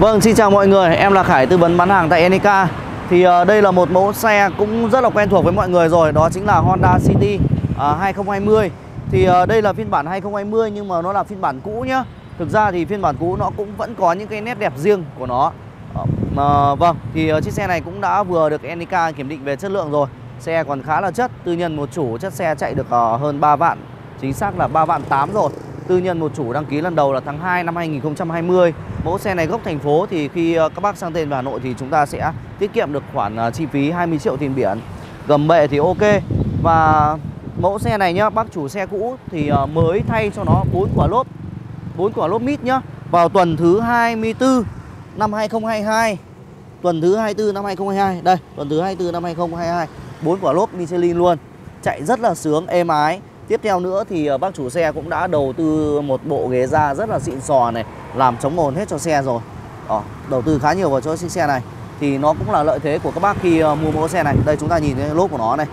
Vâng, xin chào mọi người, em là Khải tư vấn bán hàng tại Enica. Thì uh, đây là một mẫu xe cũng rất là quen thuộc với mọi người rồi. Đó chính là Honda City à, uh, 2020 thì uh, đây là phiên bản 2020 nhưng mà nó là phiên bản cũ nhá. Thực ra thì phiên bản cũ nó cũng vẫn có những cái nét đẹp riêng của nó. Uh, Vâng, thì uh, chiếc xe này cũng đã vừa được Enica kiểm định về chất lượng rồi. Xe còn khá là chất, tư nhân một chủ chất xe chạy được uh, hơn 3 vạn Chính xác là 3 vạn 8 rồi. Tư nhân một chủ đăng ký lần đầu là tháng 2 năm 2020 Mẫu xe này gốc thành phố thì khi các bác sang tên vào Hà Nội thì chúng ta sẽ tiết kiệm được khoản chi phí 20 triệu tiền biển. Gầm bệ thì ok. Và mẫu xe này nhá, bác chủ xe cũ thì ờ, mới thay cho nó 4 quả lốp 4 quả lốp mít nhá. Vào tuần thứ 24 năm 2022 Tuần thứ 24 năm 2022 Đây, tuần thứ 24 năm 2022 4 quả lốp Michelin luôn. Chạy rất là sướng, êm ái. Tiếp theo nữa thì ờ, bác chủ xe cũng đã đầu tư một bộ ghế da rất là xịn sò này Làm chống ồn hết cho xe rồi. Đó, Đầu tư khá nhiều vào cho chiếc xe này. Thì nó cũng là lợi thế của các bác khi mua mẫu xe này. Đây chúng ta nhìn thấy lốp của nó này.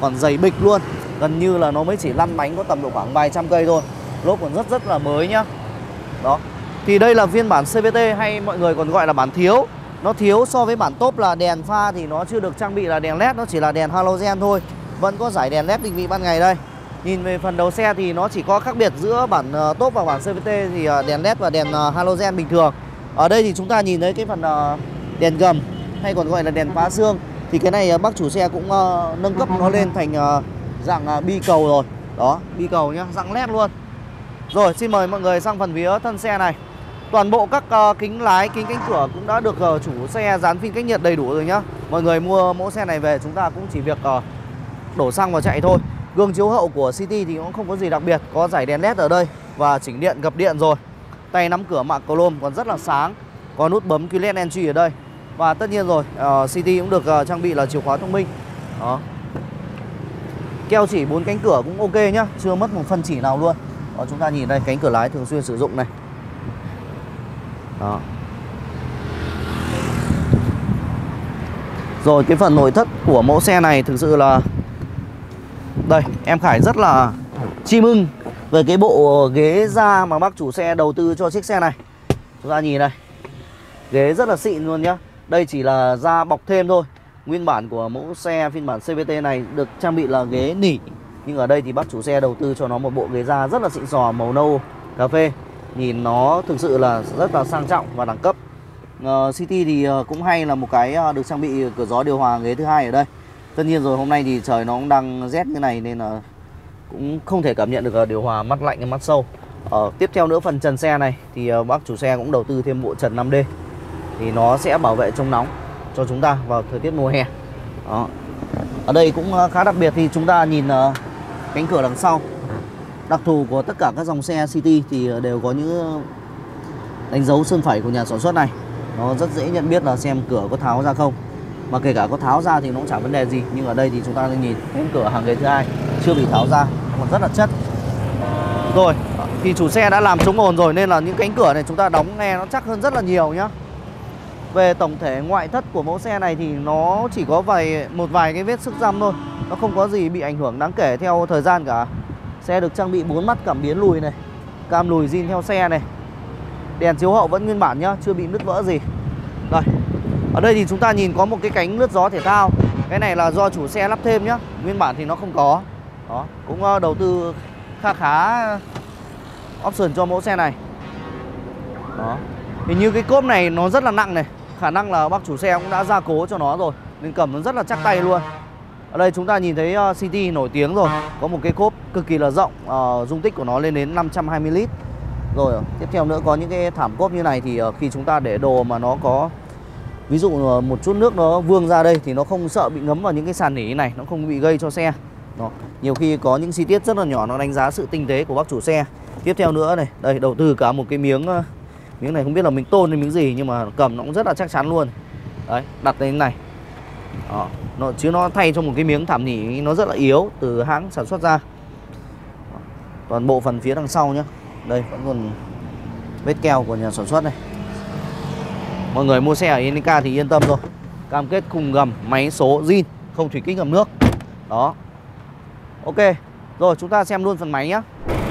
Còn dày bịch luôn. Gần như là nó mới chỉ lăn bánh có tầm độ khoảng vài trăm cây thôi. Lốp còn rất rất là mới nhá. Đó. Thì đây là phiên bản CVT hay mọi người còn gọi là bản thiếu. Nó thiếu so với bản top là đèn pha thì nó chưa được trang bị là đèn led, Nó chỉ là đèn halogen thôi. Vẫn có giải đèn led định vị ban ngày đây. Nhìn về phần đầu xe thì nó chỉ có khác biệt giữa bản ờ, top và bản CVT thì ờ, đèn led và đèn ờ, halogen bình thường. Ở đây thì chúng ta nhìn thấy cái phần đèn gầm hay còn gọi là đèn phá xương. Thì cái này bác chủ xe cũng nâng cấp nó lên thành dạng uh, bi cầu rồi. Đó, bi cầu nhá, dạng led luôn. Rồi, xin mời mọi người sang phần phía thân xe này. Toàn bộ các uh, kính lái, kính cánh cửa cũng đã được uh, chủ xe dán phim cách nhiệt đầy đủ rồi nhá. Mọi người mua mẫu xe này về chúng ta cũng chỉ việc uh, đổ xăng và chạy thôi. Gương chiếu hậu của City thì cũng không có gì đặc biệt Có giải đèn led ở đây và chỉnh điện gập điện rồi Tay nắm cửa mạ chrome còn rất là sáng Có nút bấm keyless entry ở đây Và tất nhiên rồi uh, City cũng được uh, trang bị là chìa khóa thông minh Đó Keo chỉ bốn cánh cửa cũng ok nhá Chưa mất một phân chỉ nào luôn. Đó, Chúng ta nhìn đây cánh cửa lái thường xuyên sử dụng này. Đó. Rồi cái phần nội thất của mẫu xe này thực sự là đây, em Khải rất là chi ưng về cái bộ ghế da mà bác chủ xe đầu tư cho chiếc xe này. Chúng ta nhìn đây. Ghế rất là xịn luôn nhá. Đây chỉ là da bọc thêm thôi. Nguyên bản của mẫu xe phiên bản CVT này được trang bị là ghế nỉ. Nhưng ở đây thì bác chủ xe đầu tư cho nó một bộ ghế da rất là xịn sò màu nâu cà phê. Nhìn nó thực sự là rất là sang trọng và đẳng cấp. Uh, City thì ờ, cũng hay là một cái ờ, được trang bị cửa gió điều hòa ghế thứ hai ở đây. Tất nhiên rồi hôm nay thì trời nó cũng đang rét như này nên là cũng không thể cảm nhận được điều hòa mắt lạnh hay mắt sâu. Ở tiếp theo nữa phần trần xe này thì bác chủ xe cũng đầu tư thêm bộ trần 5D thì nó sẽ bảo vệ chống nóng cho chúng ta vào thời tiết mùa hè. Đó. Ở đây cũng ờ, khá đặc biệt thì chúng ta nhìn ờ, cánh cửa đằng sau. Đặc thù của tất cả các dòng xe City thì ờ, đều có những đánh dấu sơn phẩy của nhà sản xuất này. Nó rất dễ nhận biết là xem cửa có tháo ra không mà kể cả có tháo ra thì nó cũng chẳng vấn đề gì, nhưng ở đây thì chúng ta nhìn cánh cửa hàng ghế thứ hai chưa bị tháo ra còn rất là chất rồi thì chủ xe đã làm chống ồn rồi nên là những cánh cửa này chúng ta đóng nghe nó chắc hơn rất là nhiều nhá về tổng thể ngoại thất của mẫu xe này thì nó chỉ có vài một vài cái vết sức răm thôi. Nó không có gì bị ảnh hưởng đáng kể theo thời gian cả. Xe được trang bị bốn mắt cảm biến lùi này cam lùi zin theo xe này. Đèn chiếu hậu vẫn nguyên bản nhá chưa bị nứt vỡ gì. Rồi ở đây thì chúng ta nhìn có một cái cánh lướt gió thể thao. Cái này là do chủ xe lắp thêm nhá Nguyên bản thì nó không có. Đó, cũng ờ, đầu tư khá khá option cho mẫu xe này. Đó Hình như cái cốp này nó rất là nặng này. Khả năng là bác chủ xe cũng đã gia cố cho nó rồi Nên cầm nó rất là chắc tay luôn. Ở đây chúng ta nhìn thấy uh, City nổi tiếng rồi Có một cái cốp cực kỳ là rộng uh, Dung tích của nó lên đến 520 lít. Rồi tiếp theo nữa có những cái thảm cốp như này Thì uh, khi chúng ta để đồ mà nó có Ví dụ một chút nước nó vương ra đây thì nó không sợ bị ngấm vào những cái sàn nỉ này Nó không bị gây cho xe. Đó. Nhiều khi có những chi tiết rất là nhỏ nó đánh giá sự tinh tế của bác chủ xe. Tiếp theo nữa này, đây đầu tư cả một cái miếng Miếng này không biết là miếng tôn hay miếng gì nhưng mà cầm nó cũng rất là chắc chắn luôn. Đấy, đặt lên này. Đó. Nó, Chứ nó thay cho một cái miếng thảm nỉ nó rất là yếu từ hãng sản xuất ra. Toàn bộ phần phía đằng sau nhá. Đây vẫn còn Vết keo của nhà sản xuất này. Mọi người mua xe ở Enica thì yên tâm rồi Cam kết khung gầm, máy số, zin Không thủy kích ngầm nước. Đó. Ok Rồi chúng ta xem luôn phần máy nhá.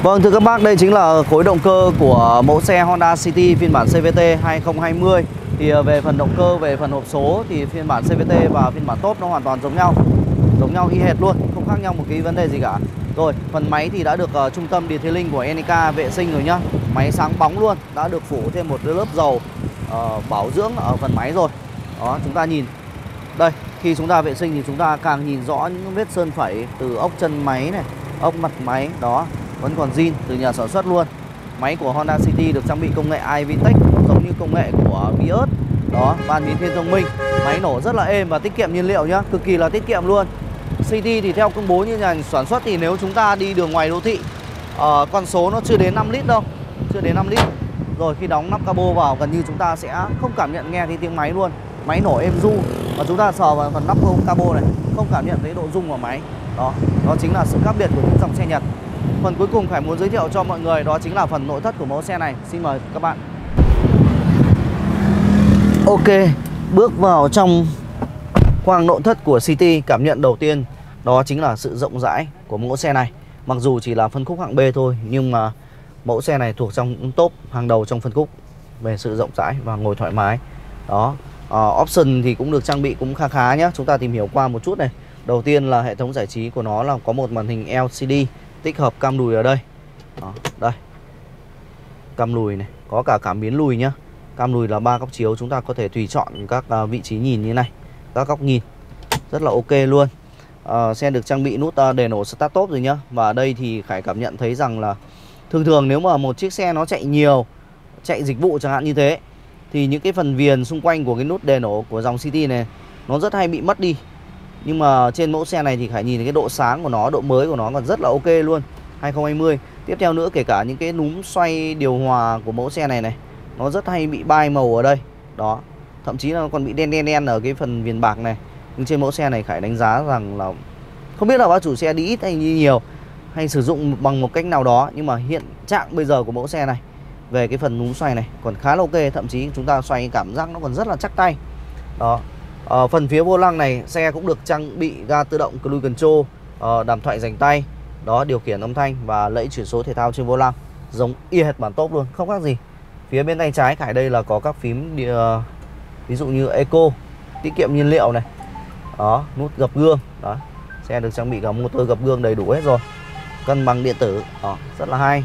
Vâng thưa các bác đây chính là khối động cơ của mẫu xe Honda City phiên bản CVT 2020 Thì à, về phần động cơ, về phần hộp số thì phiên bản CVT và phiên bản top nó hoàn toàn giống nhau Giống nhau y hệt luôn, không khác nhau một cái vấn đề gì cả. Rồi phần máy thì đã được uh, trung tâm detailing của Enica vệ sinh rồi nhá. Máy sáng bóng luôn, đã được phủ thêm một lớp dầu uh, bảo dưỡng ở phần máy rồi. Đó chúng ta nhìn. Đây khi chúng ta vệ sinh thì chúng ta càng nhìn rõ những vết sơn phẩy từ ốc chân máy này ốc mặt máy đó vẫn còn zin từ nhà sản xuất luôn. Máy của Honda City được trang bị công nghệ iVTEC giống như công nghệ của Vios. Đó van biến thiên thông minh. Máy nổ rất là êm và tiết kiệm nhiên liệu nhá cực kỳ là tiết kiệm luôn. City thì theo công bố như nhà sản xuất thì nếu chúng ta đi đường ngoài đô thị uh, con số nó chưa đến 5 lít đâu chưa đến 5 lít. Rồi khi đóng nắp cabo vào gần như chúng ta sẽ không cảm nhận nghe thấy tiếng máy luôn. Máy nổ êm du và chúng ta sờ vào phần nắp cabo này không cảm nhận thấy độ rung của máy. Đó đó chính là sự khác biệt của những dòng xe Nhật. Phần cuối cùng phải muốn giới thiệu cho mọi người đó chính là phần nội thất của mẫu xe này. Xin mời các bạn. Ok, bước vào trong khoang nội thất của City Cảm nhận đầu tiên đó chính là sự rộng rãi của mẫu xe này. Mặc dù chỉ là phân khúc hạng B thôi Nhưng mà mẫu xe này thuộc trong top hàng đầu trong phân khúc Về sự rộng rãi và ngồi thoải mái. Đó uh, Option thì cũng được trang bị cũng khá khá nhé Chúng ta tìm hiểu qua một chút này. Đầu tiên là hệ thống giải trí của nó là có một màn hình LCD tích hợp cam lùi ở đây. Đó, đây. Cam lùi này có cả cảm biến lùi nhá. Cam lùi là ba góc chiếu chúng ta có thể tùy chọn các uh, vị trí nhìn như này. Các góc nhìn rất là ok luôn. Ờ, uh, xe được trang bị nút à, uh, đề nổ start top rồi nhá. Và ở đây thì khải cảm nhận thấy rằng là thường thường nếu mà một chiếc xe nó chạy nhiều chạy dịch vụ chẳng hạn như thế thì những cái phần viền xung quanh của cái nút đề nổ của dòng City này nó rất hay bị mất đi nhưng mà trên mẫu xe này thì Khải nhìn thấy cái độ sáng của nó, độ mới của nó còn rất là ok luôn 2020 Tiếp theo nữa kể cả những cái núm xoay điều hòa của mẫu xe này này Nó rất hay bị bay màu ở đây. Đó Thậm chí là nó còn bị đen đen đen ở cái phần viền bạc này. Nhưng trên mẫu xe này Khải đánh giá rằng là Không biết là bác chủ xe đi ít hay đi nhiều Hay sử dụng bằng một cách nào đó. Nhưng mà hiện trạng bây giờ của mẫu xe này Về cái phần núm xoay này còn khá là ok. Thậm chí chúng ta xoay cảm giác nó còn rất là chắc tay. Đó. Ờ, phần phía vô lăng này xe cũng được trang bị ga tự động cruise control, uh, đàm thoại dành tay, đó điều khiển âm thanh và lẫy chuyển số thể thao trên vô lăng, giống y hệt bản top luôn, không khác gì. Phía bên tay trái Khải đây là có các phím địa, ờ, ví dụ như eco, tiết kiệm nhiên liệu này, đó nút gập gương, đó xe được trang bị cả motor gập gương đầy đủ hết rồi, cân bằng điện tử, đó rất là hay,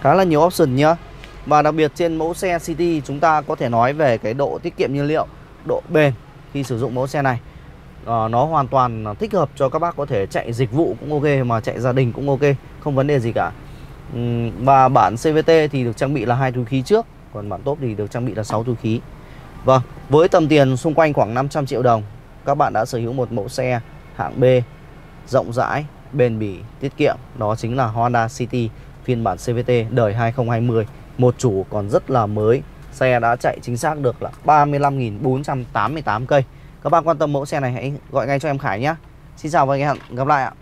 khá là nhiều option nhá. Và đặc biệt trên mẫu xe City chúng ta có thể nói về cái độ tiết kiệm nhiên liệu, độ bền khi sử dụng mẫu xe này. À, nó hoàn toàn thích hợp cho các bác có thể chạy dịch vụ cũng ok mà chạy gia đình cũng ok không vấn đề gì cả. Và bản CVT thì được trang bị là hai túi khí trước còn bản top thì được trang bị là 6 túi khí. Vâng với tầm tiền xung quanh khoảng 500 triệu đồng các bạn đã sở hữu một mẫu xe hạng B rộng rãi bền bỉ tiết kiệm. Đó chính là Honda City phiên bản CVT đời 2020 một chủ còn rất là mới. Xe đã chạy chính xác được là 35.488 cây. Các bạn quan tâm mẫu xe này hãy gọi ngay cho em Khải nhé. Xin chào và hẹn gặp lại ạ.